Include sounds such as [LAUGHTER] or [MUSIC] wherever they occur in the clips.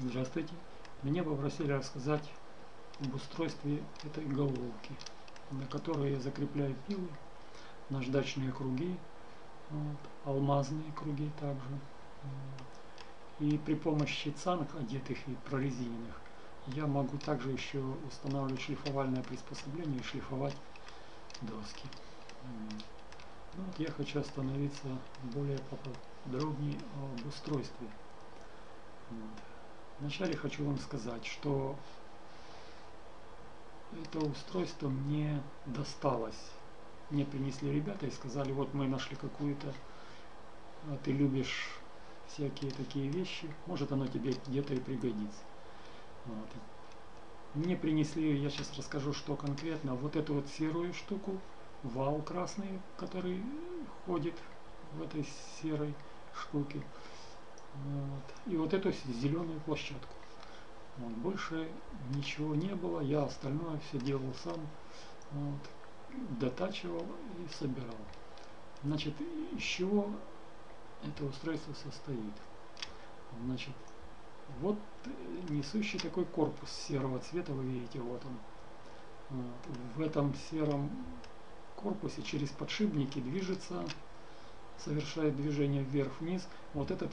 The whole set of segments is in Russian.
Здравствуйте. Меня попросили рассказать об устройстве этой головки, на которой я закрепляю пилы, наждачные круги, вот, алмазные круги также. И при помощи цанг, одетых и прорезиненных, я могу также еще устанавливать шлифовальное приспособление и шлифовать доски. Ну, вот я хочу остановиться более подробнее об устройстве. Вот. Вначале хочу вам сказать, что это устройство мне досталось. Мне принесли ребята и сказали, вот мы нашли какую-то, а ты любишь всякие такие вещи, может оно тебе где-то и пригодится. Вот. Мне принесли, я сейчас расскажу, что конкретно, вот эту вот серую штуку, вал красный, который ходит в этой серой штуке. Вот. И вот эту зеленую площадку. Вот. Больше ничего не было, я остальное все делал сам, вот. дотачивал и собирал. Значит, из чего это устройство состоит? Значит, вот несущий такой корпус серого цвета, вы видите, вот он. Вот. В этом сером корпусе через подшипники движется, совершает движение вверх-вниз. Вот этот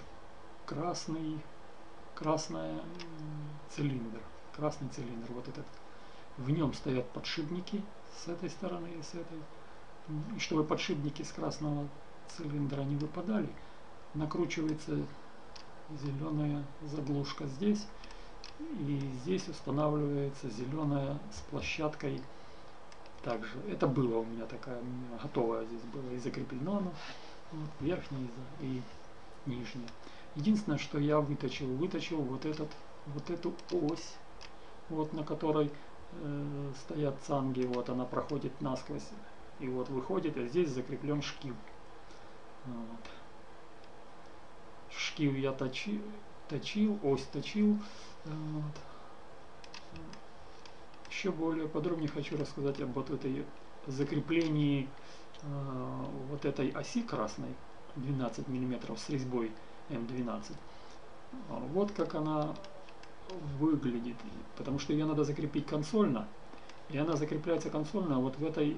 красный, красная цилиндр, красный цилиндр, вот этот. В нем стоят подшипники с этой стороны и с этой. И чтобы подшипники с красного цилиндра не выпадали, накручивается зеленая заглушка здесь. И здесь устанавливается зеленая с площадкой также. Это было у меня такая, у меня готовая здесь было и закреплено оно. Вот, верхняя и нижняя. Единственное, что я выточил, выточил вот, этот, вот эту ось, вот на которой э, стоят цанги, вот она проходит насквозь и вот выходит, а здесь закреплен шкив. Вот. Шкив я точил, точил, ось точил. Вот. Еще более подробнее хочу рассказать об вот этой закреплении э, вот этой оси красной 12 мм с резьбой М12. А вот как она выглядит, потому что ее надо закрепить консольно, и она закрепляется консольно вот в этой,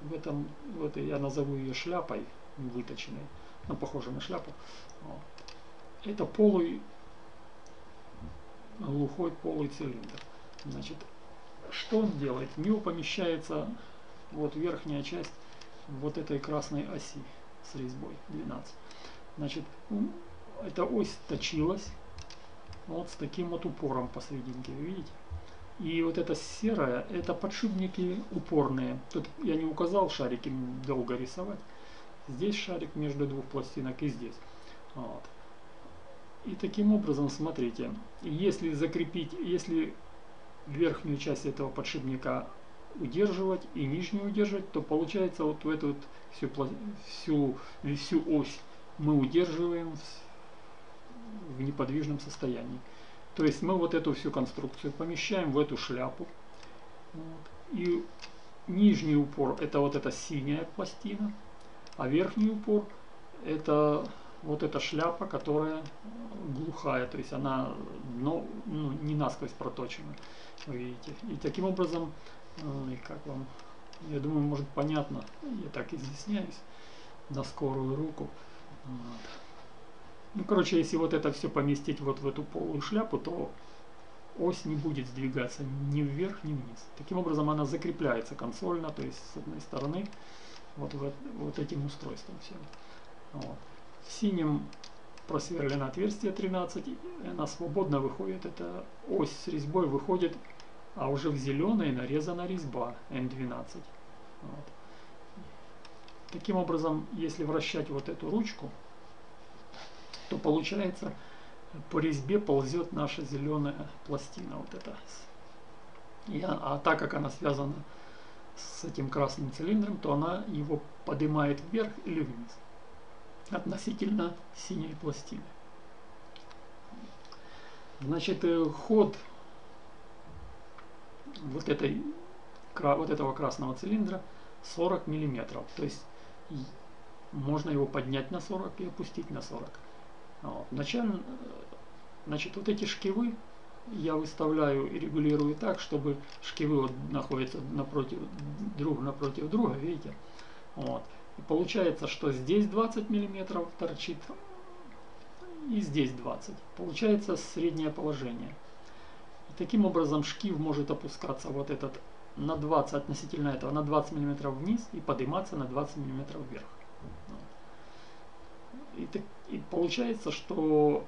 в этом, в этой, я назову ее шляпой выточенной, ну, похоже на шляпу. Это полый, глухой полый цилиндр. Значит, что он делает? В него помещается вот верхняя часть вот этой красной оси с резьбой 12. Значит, эта ось точилась вот с таким вот упором посерединке, видите? И вот это серое, это подшипники упорные. Тут я не указал шарики долго рисовать. Здесь шарик между двух пластинок и здесь. Вот. И таким образом, смотрите, если закрепить, если верхнюю часть этого подшипника удерживать и нижнюю удерживать, то получается вот в эту вот всю, всю, всю ось мы удерживаем в неподвижном состоянии. То есть мы вот эту всю конструкцию помещаем в эту шляпу. Вот. И нижний упор это вот эта синяя пластина, а верхний упор это вот эта шляпа, которая глухая, то есть она дно, ну, не насквозь проточена, вы видите. И таким образом, э, как вам, я думаю, может понятно, я так изъясняюсь на скорую руку. Вот. Ну, короче, если вот это все поместить вот в эту полую шляпу, то ось не будет сдвигаться ни вверх, ни вниз. Таким образом, она закрепляется консольно, то есть с одной стороны, вот, вот, вот этим устройством всем. Вот. Синем просверлено отверстие 13, и она свободно выходит, эта ось с резьбой выходит, а уже в зеленой нарезана резьба М12. Вот. Таким образом, если вращать вот эту ручку, то получается по резьбе ползет наша зеленая пластина вот эта. И, а так как она связана с этим красным цилиндром, то она его поднимает вверх или вниз относительно синей пластины. Значит, э, ход вот, этой, вот этого красного цилиндра 40 миллиметров. То есть можно его поднять на 40 и опустить на 40. Вот. Вначале, Значит, вот эти шкивы я выставляю и регулирую так, чтобы шкивы вот находятся напротив, друг напротив друга, видите? Вот. И получается, что здесь 20 миллиметров торчит, и здесь 20. Получается среднее положение. И таким образом шкив может опускаться вот этот на 20 относительно этого, на 20 миллиметров вниз и подниматься на 20 миллиметров вверх. И, так, и получается, что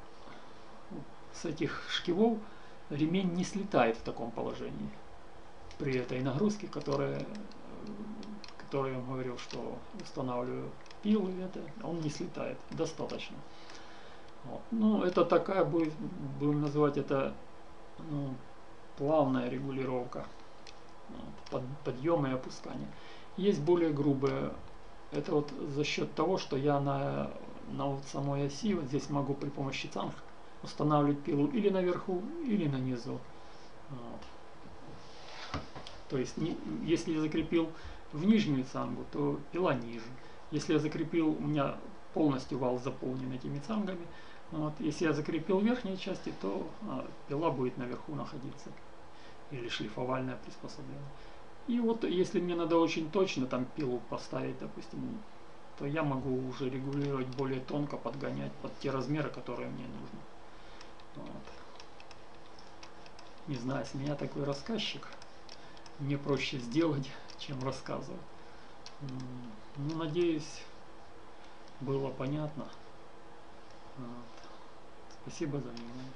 с этих шкивов ремень не слетает в таком положении при этой нагрузке, которая, которую я вам говорил, что устанавливаю пилы, это, он не слетает достаточно. Вот. Ну, это такая будет, будем называть это ну, плавная регулировка, подъема и опускания. Есть более грубые, это вот за счет того, что я на, на вот самой оси, вот здесь могу при помощи цанг устанавливать пилу или наверху, или на низу. Вот. То есть, не, если я закрепил в нижнюю цангу, то пила ниже. Если я закрепил, у меня полностью вал заполнен этими цангами, вот, если я закрепил верхние части, то а, пила будет наверху находиться. Или шлифовальное приспособление. И вот если мне надо очень точно там пилу поставить, допустим, то я могу уже регулировать более тонко, подгонять под те размеры, которые мне нужны. Вот. Не знаю, с меня такой рассказчик, мне проще сделать, [LAUGHS] чем рассказывать. Ну, надеюсь, было понятно. Вот. Спасибо за внимание.